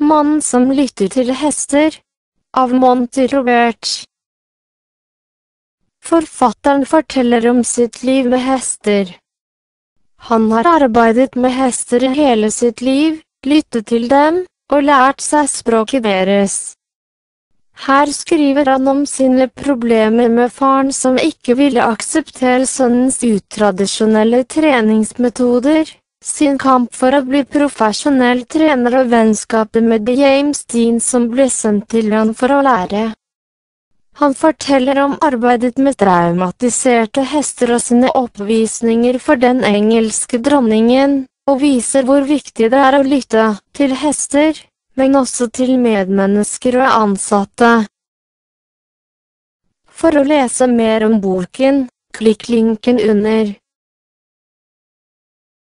Mannen som lytter til hester. Av Monty Robert. Forfatteren forteller om sitt liv med hester. Han har arbeidet med hester i hele sitt liv, lyttet til dem, og lært seg språket deres. Her skriver han om sine problemer med faren som ikke ville akseptere sønnens utradisjonelle treningsmetoder, sin kamp for å bli profesjonell trener og vennskapet med James Dean som ble sendt til han for å lære. Han forteller om arbeidet med traumatiserte hester og sine oppvisninger for den engelske dronningen, og viser hvor viktig det er å lytte til hester, men også til medmennesker og ansatte. For å lese mer om boken, klikk linken under.